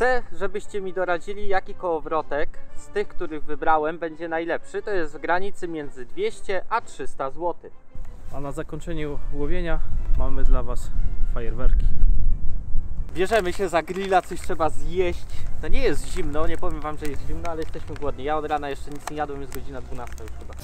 Chcę, żebyście mi doradzili, jaki kołowrotek z tych, których wybrałem, będzie najlepszy. To jest w granicy między 200 a 300 zł. A na zakończeniu łowienia mamy dla Was fajerwerki. Bierzemy się za grilla, coś trzeba zjeść. To nie jest zimno, nie powiem wam, że jest zimno, ale jesteśmy głodni. Ja od rana jeszcze nic nie jadłem, jest godzina 12 już chyba.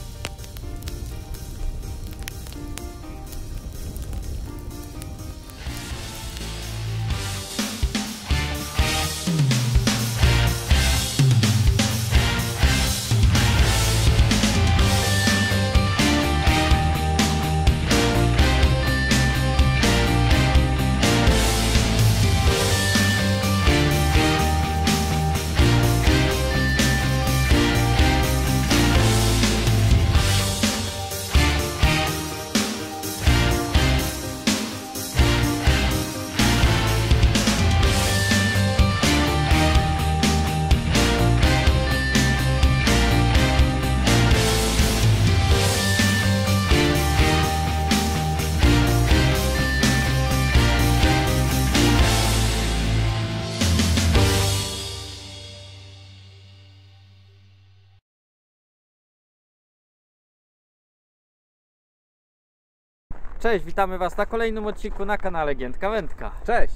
Cześć, witamy was na kolejnym odcinku na kanale Giętka Wędka. Cześć!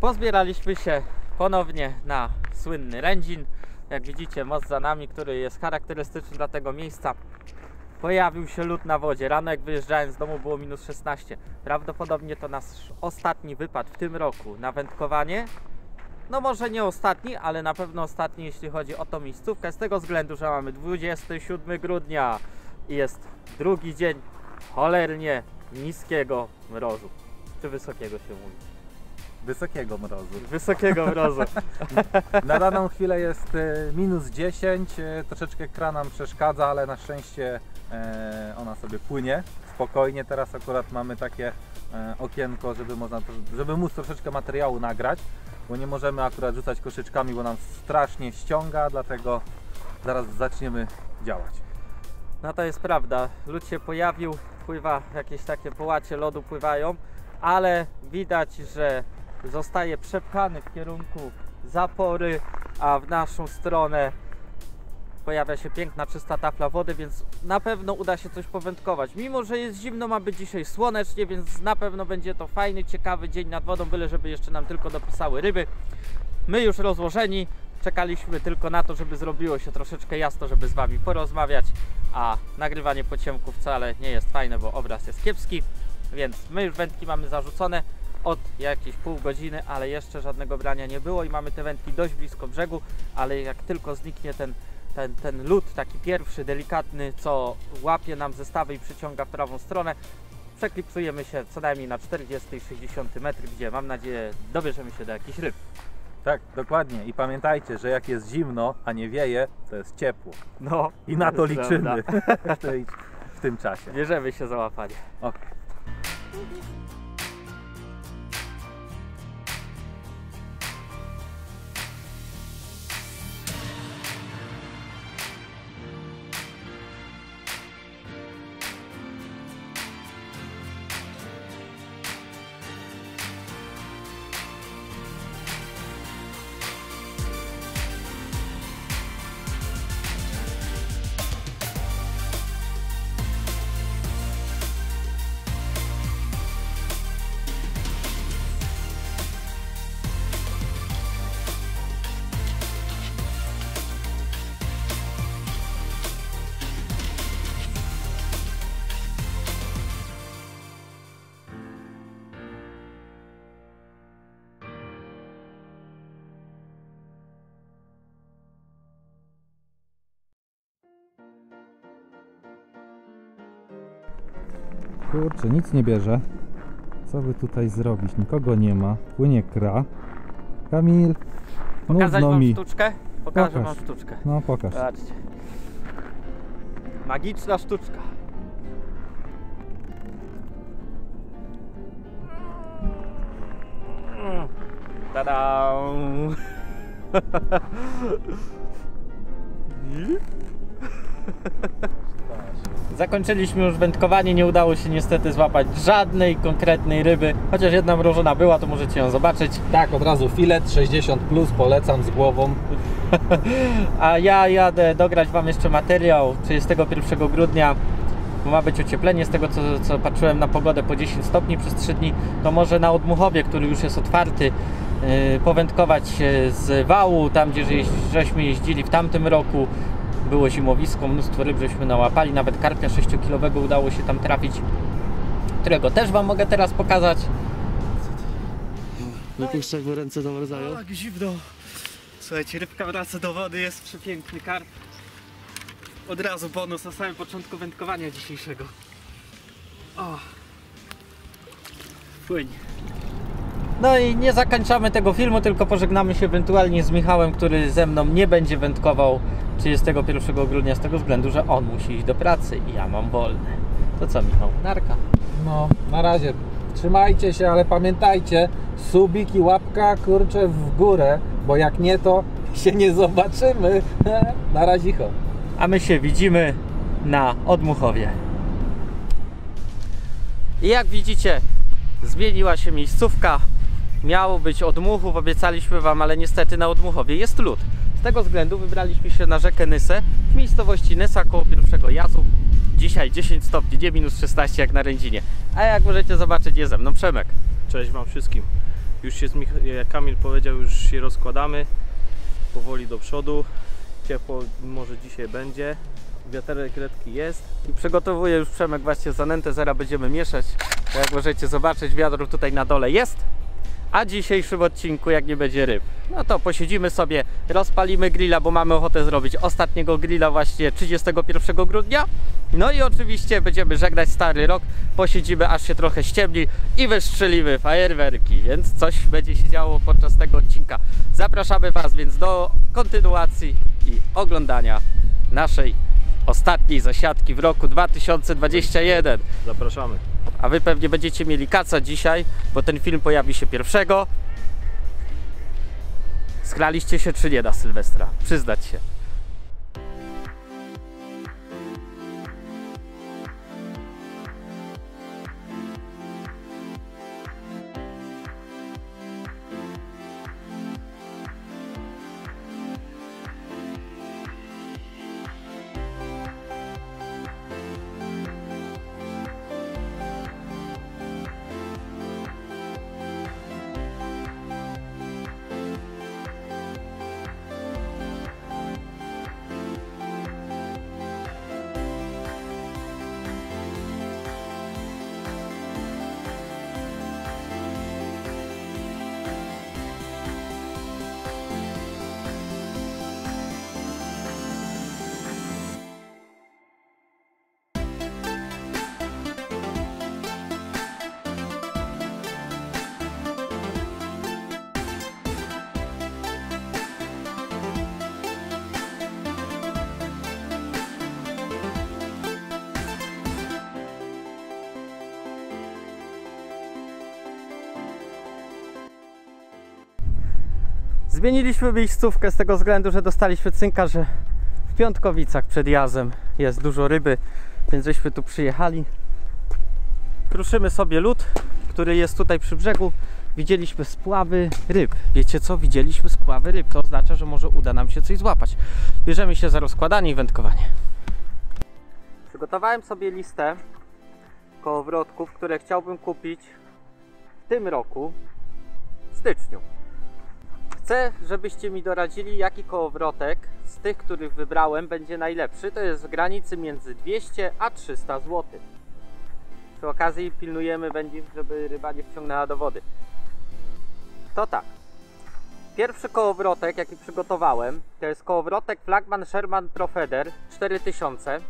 Pozbieraliśmy się ponownie na słynny Rędzin. Jak widzicie, most za nami, który jest charakterystyczny dla tego miejsca. Pojawił się lód na wodzie. Rano jak wyjeżdżałem z domu było minus 16. Prawdopodobnie to nasz ostatni wypad w tym roku na wędkowanie. No może nie ostatni, ale na pewno ostatni jeśli chodzi o tą miejscówkę. Z tego względu, że mamy 27 grudnia i jest drugi dzień cholernie niskiego mrozu. Czy wysokiego się mówi? Wysokiego mrozu. Wysokiego mrozu. Na daną chwilę jest e, minus 10, e, troszeczkę kra nam przeszkadza, ale na szczęście e, ona sobie płynie spokojnie. Teraz akurat mamy takie okienko, żeby, można, żeby móc troszeczkę materiału nagrać, bo nie możemy akurat rzucać koszyczkami, bo nam strasznie ściąga, dlatego zaraz zaczniemy działać. No to jest prawda. Lód się pojawił, pływa jakieś takie połacie lodu pływają, ale widać, że zostaje przepchany w kierunku zapory, a w naszą stronę pojawia się piękna, czysta tafla wody, więc na pewno uda się coś powędkować. Mimo, że jest zimno, ma być dzisiaj słonecznie, więc na pewno będzie to fajny, ciekawy dzień nad wodą, byle żeby jeszcze nam tylko dopisały ryby. My już rozłożeni, czekaliśmy tylko na to, żeby zrobiło się troszeczkę jasno, żeby z Wami porozmawiać, a nagrywanie po ciemku wcale nie jest fajne, bo obraz jest kiepski, więc my już wędki mamy zarzucone od jakieś pół godziny, ale jeszcze żadnego brania nie było i mamy te wędki dość blisko brzegu, ale jak tylko zniknie ten, ten, ten lód, taki pierwszy, delikatny, co łapie nam zestawy i przyciąga w prawą stronę, przeklipsujemy się co najmniej na 40 i 60 metr, gdzie mam nadzieję dobierzemy się do jakichś ryb. Tak, dokładnie. I pamiętajcie, że jak jest zimno, a nie wieje, to jest ciepło. No, I na to liczymy w, tej, w tym czasie. Bierzemy się za łapanie. Kurczę, nic nie bierze. Co by tutaj zrobić? Nikogo nie ma. Płynie kra. Kamil, Pokazać nudno wam mi. sztuczkę? Pokażę Pokaż. wam sztuczkę. No pokaż. Zobaczcie. Magiczna sztuczka. Tada! Zakończyliśmy już wędkowanie, nie udało się niestety złapać żadnej konkretnej ryby. Chociaż jedna mrożona była, to możecie ją zobaczyć. Tak, od razu filet 60 plus polecam z głową. A ja jadę dograć Wam jeszcze materiał 31 grudnia. Bo ma być ocieplenie, z tego co, co patrzyłem na pogodę po 10 stopni przez 3 dni, to może na Odmuchowie, który już jest otwarty, yy, powędkować się z wału, tam gdzie żeś- żeśmy jeździli w tamtym roku. Było zimowisko, mnóstwo ryb żeśmy nałapali, nawet karpia 6-kilowego udało się tam trafić, którego też Wam mogę teraz pokazać. Wypuszczaj, bo ręce zamarzają. Tak zimno. Słuchajcie, rybka wraca do wody, jest przepiękny karp. Od razu bonus na samym początku wędkowania dzisiejszego. O. Płyń. No i nie zakończamy tego filmu, tylko pożegnamy się ewentualnie z Michałem, który ze mną nie będzie wędkował 31 grudnia z tego względu, że on musi iść do pracy i ja mam wolne. To co Michał? Narka. No, na razie. Trzymajcie się, ale pamiętajcie, subik i łapka kurczę w górę, bo jak nie to się nie zobaczymy. Na razicho. a my się widzimy na Odmuchowie. I jak widzicie, zmieniła się miejscówka. Miało być Odmuchów, obiecaliśmy Wam, ale niestety na Odmuchowie jest lód. Z tego względu wybraliśmy się na rzekę Nysę w miejscowości Nysa koło pierwszego jazu. Dzisiaj 10 stopni, nie minus 16 jak na Rędzinie. A jak możecie zobaczyć, jest ze mną Przemek. Cześć Wam wszystkim. Już się, jak Kamil powiedział, już się rozkładamy. Powoli do przodu. Ciepło może dzisiaj będzie. Wiaterek letki jest. I przygotowuję już Przemek właśnie zanętę, zaraz będziemy mieszać. Jak możecie zobaczyć, wiadro tutaj na dole jest. A dzisiejszym odcinku, jak nie będzie ryb, no to posiedzimy sobie, rozpalimy grilla, bo mamy ochotę zrobić ostatniego grilla właśnie 31 grudnia. No i oczywiście będziemy żegnać stary rok, posiedzimy aż się trochę ściemni i wystrzelimy fajerwerki, więc coś będzie się działo podczas tego odcinka. Zapraszamy Was więc do kontynuacji i oglądania naszej ostatniej zasiadki w roku 2021. Zapraszamy. A wy pewnie będziecie mieli kaca dzisiaj, bo ten film pojawi się pierwszego. Sklaliście się czy nie na Sylwestra? Przyznać się. Zmieniliśmy miejscówkę z tego względu, że dostaliśmy cynka, że w Piątkowicach przed jazem jest dużo ryby, więc żeśmy tu przyjechali. Kruszymy sobie lód, który jest tutaj przy brzegu. Widzieliśmy spławy ryb. Wiecie co? Widzieliśmy spławy ryb. To oznacza, że może uda nam się coś złapać. Bierzemy się za rozkładanie i wędkowanie. Przygotowałem sobie listę kołowrotków, które chciałbym kupić w tym roku, w styczniu. Chcę, żebyście mi doradzili, jaki kołowrotek z tych, których wybrałem, będzie najlepszy. To jest w granicy między 200 a 300 zł. Przy okazji pilnujemy będzie, żeby ryba nie wciągnęła do wody. To tak. Pierwszy kołowrotek, jaki przygotowałem, to jest kołowrotek Flagman Sherman Profeder 4000.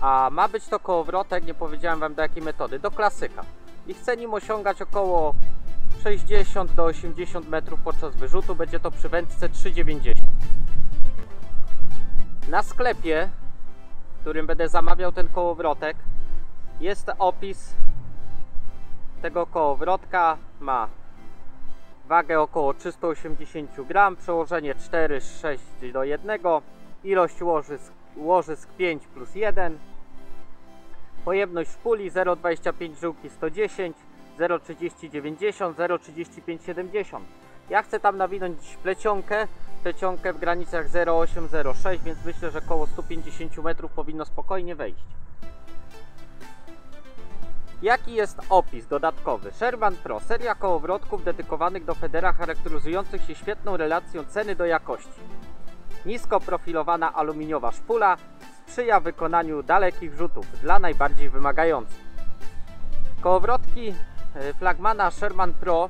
A ma być to kołowrotek, nie powiedziałem wam do jakiej metody, do klasyka. I chcę nim osiągać około 60 do 80 metrów podczas wyrzutu. Będzie to przy wędce 3,90. Na sklepie, w którym będę zamawiał ten kołowrotek, jest opis tego kołowrotka. Ma wagę około 380 gram, przełożenie 4,6 do 1, ilość łożysk, łożysk 5 plus 1, Pojemność szpuli 0,25 żyłki 110, 0,30 90, 0,35 70. Ja chcę tam nawinąć plecionkę, plecionkę w granicach 0,8-0,6, więc myślę, że około 150 metrów powinno spokojnie wejść. Jaki jest opis dodatkowy? Sherman Pro, seria kołowrotków dedykowanych do federa charakteryzujących się świetną relacją ceny do jakości. Nisko profilowana aluminiowa szpula sprzyja wykonaniu dalekich rzutów dla najbardziej wymagających. Kołowrotki flagmana Sherman Pro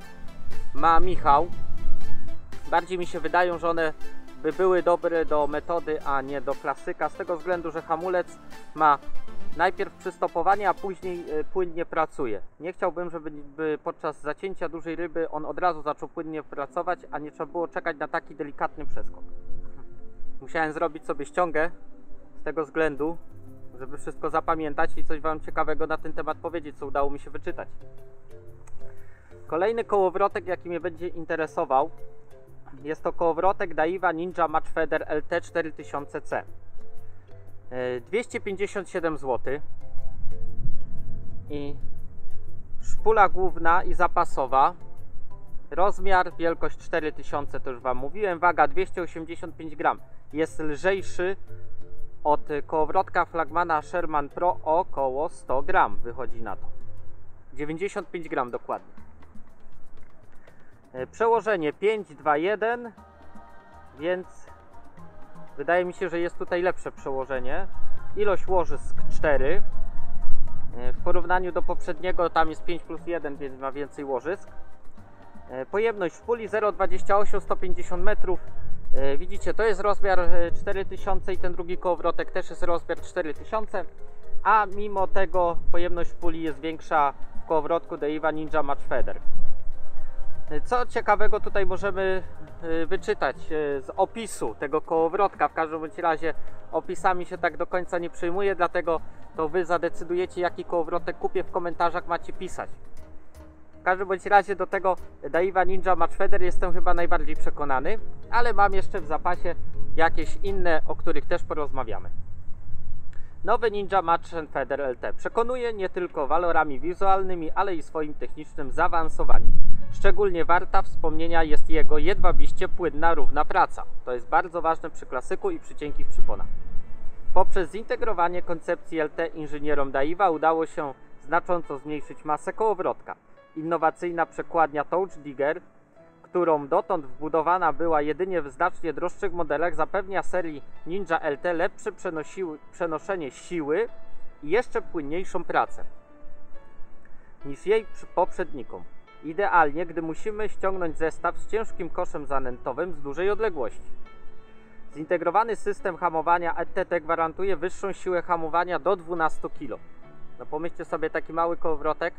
ma Michał. Bardziej mi się wydają, że one by były dobre do metody, a nie do klasyka, z tego względu, że hamulec ma najpierw przystopowanie, a później e, płynnie pracuje. Nie chciałbym, żeby by podczas zacięcia dużej ryby on od razu zaczął płynnie pracować, a nie trzeba było czekać na taki delikatny przeskok. Musiałem zrobić sobie ściągę z tego względu, żeby wszystko zapamiętać i coś Wam ciekawego na ten temat powiedzieć, co udało mi się wyczytać. Kolejny kołowrotek, jaki mnie będzie interesował, jest to kołowrotek Daiwa Ninja Match Feather LT 4000C. E, 257 zł i szpula główna i zapasowa. Rozmiar, wielkość 4000 to już Wam mówiłem, waga 285 gram. Jest lżejszy od kołowrotka flagmana Sherman Pro około 100 gram. Wychodzi na to. 95 gram dokładnie przełożenie 5, 2, 1 więc wydaje mi się, że jest tutaj lepsze przełożenie ilość łożysk 4 E, w porównaniu do poprzedniego tam jest 5 plus 1, więc ma więcej łożysk E, Pojemność szpuli 0,28 150 metrów. E, Widzicie, to jest rozmiar e, 4000 i ten drugi kołowrotek też jest rozmiar 4000, a mimo tego pojemność szpuli jest większa w kołowrotku Daiwa Ninja Match Feather. Co ciekawego tutaj możemy e, wyczytać e, z opisu tego kołowrotka, w każdym bądź razie opisami się tak do końca nie przejmuję, dlatego to Wy zadecydujecie jaki kołowrotek kupię, w komentarzach macie pisać. W każdym bądź razie do tego Daiwa Ninja Match Feather jestem chyba najbardziej przekonany, ale mam jeszcze w zapasie jakieś inne, o których też porozmawiamy. Nowy Ninja Match Feather LT przekonuje nie tylko walorami wizualnymi, ale i swoim technicznym zaawansowaniem. Szczególnie warta wspomnienia jest jego jedwabiście płynna, równa praca. To jest bardzo ważne przy klasyku i przy cienkich przyponach. Poprzez zintegrowanie koncepcji LT inżynierom Daiwa udało się znacząco zmniejszyć masę kołowrotka. Innowacyjna przekładnia Touch Digger, którą dotąd wbudowana była jedynie w znacznie droższych modelach, zapewnia serii Ninja LT lepsze przenoszenie siły i jeszcze płynniejszą pracę niż jej poprzednikom. Idealnie, gdy musimy ściągnąć zestaw z ciężkim koszem zanętowym z dużej odległości. Zintegrowany system hamowania ETT gwarantuje wyższą siłę hamowania do 12 kg. No pomyślcie sobie taki mały kołowrotek,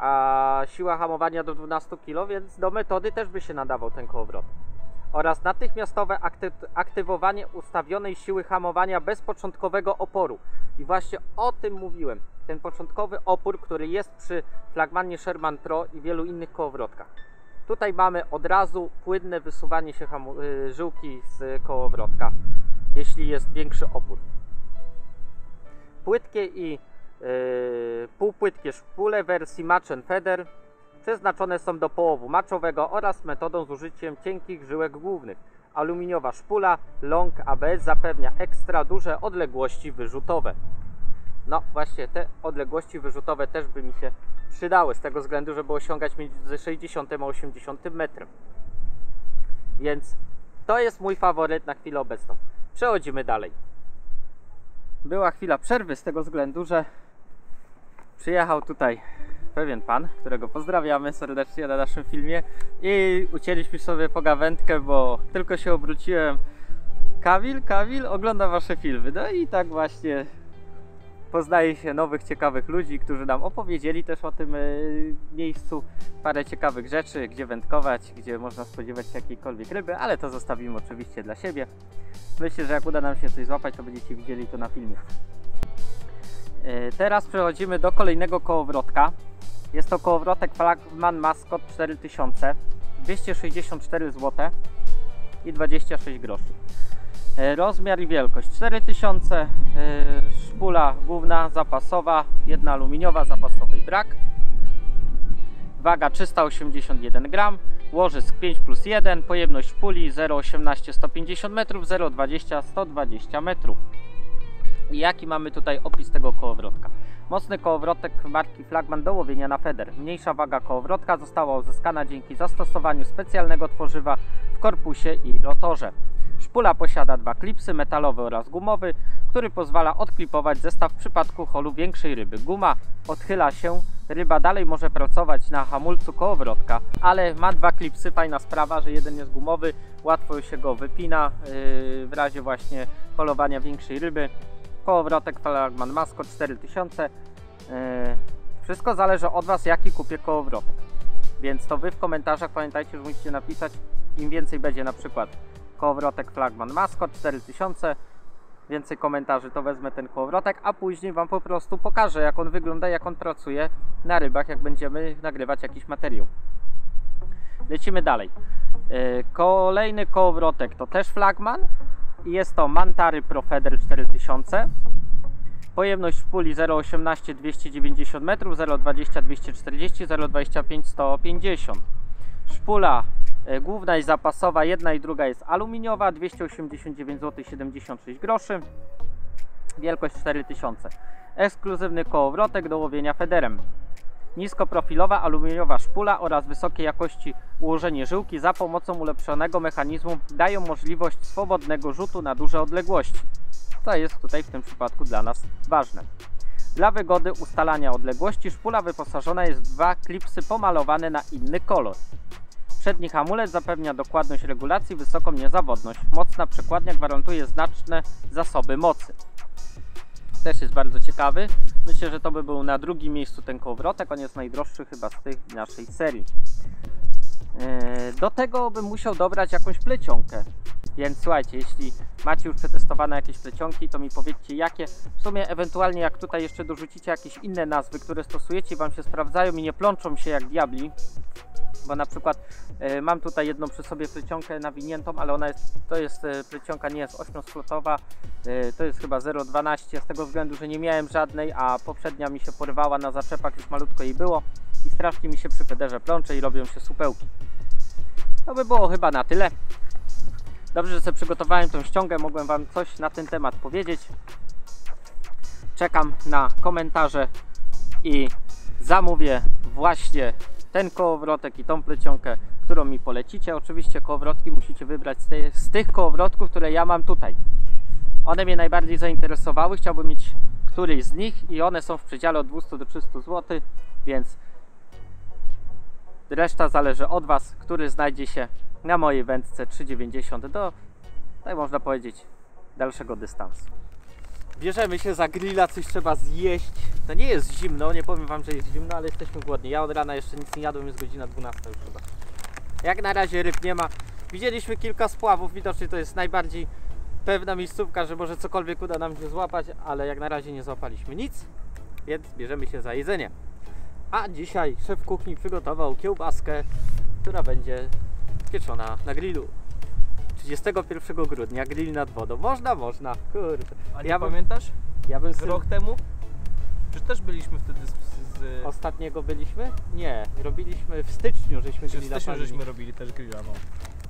a siła hamowania do 12 kg, więc do metody też by się nadawał ten kołowrot. Oraz natychmiastowe akty aktywowanie ustawionej siły hamowania bez początkowego oporu. I właśnie o tym mówiłem. Ten początkowy opór, który jest przy flagmanie Sherman Pro i wielu innych kołowrotkach. Tutaj mamy od razu płynne wysuwanie się y, żyłki z kołowrotka, jeśli jest większy opór. Płytkie i półpłytkie szpule wersji Match and Feather przeznaczone są do połowu maczowego oraz metodą z użyciem cienkich żyłek głównych. Aluminiowa szpula Long ABS zapewnia ekstra duże odległości wyrzutowe. No właśnie te odległości wyrzutowe też by mi się przydały z tego względu, żeby osiągać między 60 a 80 metrem. Więc to jest mój faworyt na chwilę obecną. Przechodzimy dalej. Była chwila przerwy z tego względu, że przyjechał tutaj pewien pan, którego pozdrawiamy serdecznie na naszym filmie i ucięliśmy sobie pogawędkę, bo tylko się obróciłem. Kawil, Kawil ogląda wasze filmy. No i tak właśnie poznaje się nowych, ciekawych ludzi, którzy nam opowiedzieli też o tym y, miejscu parę ciekawych rzeczy, gdzie wędkować, gdzie można spodziewać się jakiejkolwiek ryby, ale to zostawimy oczywiście dla siebie. Myślę, że jak uda nam się coś złapać, to będziecie widzieli to na filmie. Y, Teraz przechodzimy do kolejnego kołowrotka. Jest to kołowrotek Flagman Mascot 4000, 264 zł i 26 groszy. E, Rozmiar i wielkość 4000, e, szpula główna zapasowa, jedna aluminiowa, zapasowej brak. Waga 381 gram, łożysk 5 plus 1, pojemność szpuli 0,18 150 metrów, 0,20 120 metrów. Jaki mamy tutaj opis tego kołowrotka? Mocny kołowrotek marki Flagman do łowienia na feder. Mniejsza waga kołowrotka została uzyskana dzięki zastosowaniu specjalnego tworzywa w korpusie i rotorze. Szpula posiada dwa klipsy, metalowy oraz gumowy, który pozwala odklipować zestaw w przypadku holu większej ryby. Guma odchyla się, ryba dalej może pracować na hamulcu kołowrotka, ale ma dwa klipsy, fajna sprawa, że jeden jest gumowy, łatwo się go wypina yy, w razie właśnie polowania większej ryby. Kołowrotek Flagman Masco 4000. Yy, wszystko zależy od Was, jaki kupię kołowrotek. Więc to Wy w komentarzach pamiętajcie, że musicie napisać, im więcej będzie na przykład kołowrotek Flagman Masco 4000 więcej komentarzy to wezmę ten kołowrotek, a później Wam po prostu pokażę jak on wygląda, jak on pracuje na rybach, jak będziemy nagrywać jakiś materiał. Lecimy dalej. Yy, Kolejny kołowrotek to też Flagman jest to Mantary Pro Feder 4000. Pojemność szpuli 0,18 290 metrów, 0,20 240, 0,25 150. Szpula e, główna i zapasowa, jedna i druga jest aluminiowa, 289 zł 76 groszy. Wielkość 4000. Ekskluzywny kołowrotek do łowienia federem. Niskoprofilowa aluminiowa szpula oraz wysokiej jakości ułożenie żyłki za pomocą ulepszonego mechanizmu dają możliwość swobodnego rzutu na duże odległości. Co jest tutaj w tym przypadku dla nas ważne. Dla wygody ustalania odległości szpula wyposażona jest w dwa klipsy pomalowane na inny kolor. Przedni hamulec zapewnia dokładność regulacji, wysoką niezawodność. Mocna przekładnia gwarantuje znaczne zasoby mocy. Też jest bardzo ciekawy. Myślę, że to by był na drugim miejscu ten kołowrotek. On jest najdroższy chyba z tej naszej serii. Yy, Do tego bym musiał dobrać jakąś plecionkę. Więc słuchajcie, jeśli macie już przetestowane jakieś plecionki, to mi powiedzcie jakie. W sumie ewentualnie jak tutaj jeszcze dorzucicie jakieś inne nazwy, które stosujecie Wam się sprawdzają i nie plączą się jak diabli. Bo na przykład e, mam tutaj jedną przy sobie plecionkę nawiniętą, ale ona jest, to jest e, plecionka nie jest ośmiosklotowa, e, to jest chyba 0,12 z tego względu, że nie miałem żadnej, a poprzednia mi się porywała na zaczepach, już malutko jej było i strasznie mi się przy federze plącze i robią się supełki. To by było chyba na tyle. Dobrze, że sobie przygotowałem tą ściągę, mogłem Wam coś na ten temat powiedzieć. Czekam na komentarze i zamówię właśnie ten kołowrotek i tą plecionkę, którą mi polecicie. Oczywiście kołowrotki musicie wybrać z, tej, z tych kołowrotków, które ja mam tutaj. One mnie najbardziej zainteresowały, chciałbym mieć któryś z nich i one są w przedziale od 200 do 300 zł, więc reszta zależy od Was, który znajdzie się na mojej wędce 3,90 do, tak można powiedzieć, dalszego dystansu. Bierzemy się za grilla, coś trzeba zjeść. To nie jest zimno, nie powiem Wam, że jest zimno, ale jesteśmy głodni. Ja od rana jeszcze nic nie jadłem, jest godzina 12 już chyba. Jak na razie ryb nie ma. Widzieliśmy kilka spławów, widocznie to jest najbardziej pewna miejscówka, że może cokolwiek uda nam się złapać, ale jak na razie nie złapaliśmy nic, więc bierzemy się za jedzenie. A dzisiaj szef kuchni przygotował kiełbaskę, która będzie pieczona na grillu. 31 grudnia, grill nad wodą. Można, można, kurde. A Ja bym- pamiętasz? Ja bym Z rok temu? Czy też byliśmy wtedy z... z, Ostatniego byliśmy? Nie, robiliśmy w styczniu, żeśmy czy w styczniu żeśmy robili też grilla, no.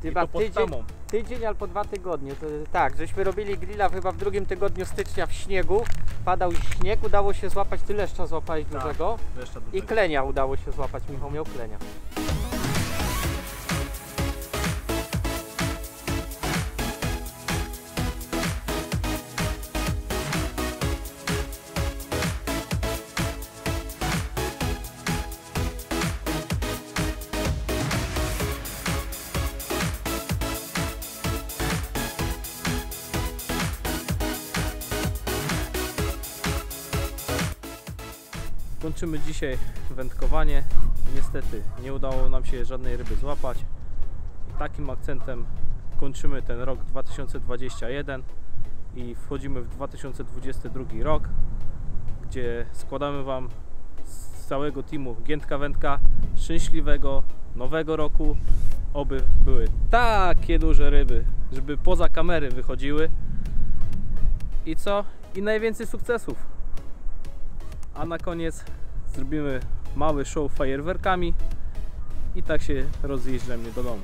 Chyba tydzień, tydzień albo dwa tygodnie. To, tak, żeśmy robili grilla chyba w drugim tygodniu stycznia w śniegu. Padał śnieg, udało się złapać tyle leszcza złapać Tak. dużego. Jeszcze I klenia udało się złapać, Michał miał klenia. Kończymy dzisiaj wędkowanie. Niestety nie udało nam się żadnej ryby złapać. Takim akcentem kończymy ten rok 2021 i wchodzimy w 2022 rok, gdzie składamy Wam z całego teamu Giętka Wędka szczęśliwego nowego roku Oby były takie duże ryby, żeby poza kamery wychodziły. I co? I najwięcej sukcesów. A na koniec zrobimy mały show fajerwerkami i tak się rozjeżdżamy do domu.